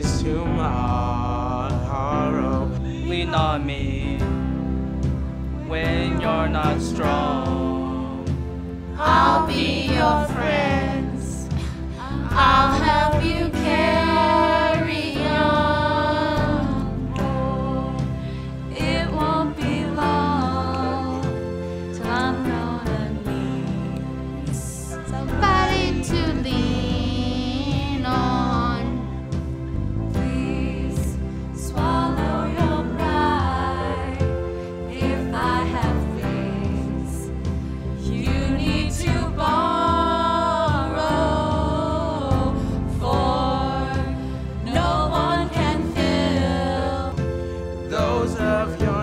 place tomorrow. Lean on me when you're not strong. I'll be your friend. of your